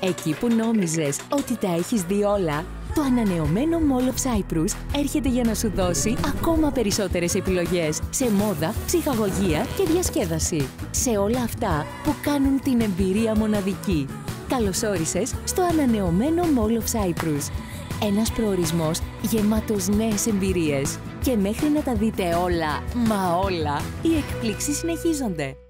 Εκεί που νόμιζες ότι τα έχεις δει όλα, το ανανεωμένο Mall of Cyprus έρχεται για να σου δώσει ακόμα περισσότερες επιλογές σε μόδα, ψυχαγωγία και διασκέδαση. Σε όλα αυτά που κάνουν την εμπειρία μοναδική. Καλώς όρισες στο ανανεωμένο Mall of Cyprus. Ένας προορισμός γεμάτος νέες εμπειρίες. Και μέχρι να τα δείτε όλα, μα όλα, οι εκπλήξεις συνεχίζονται.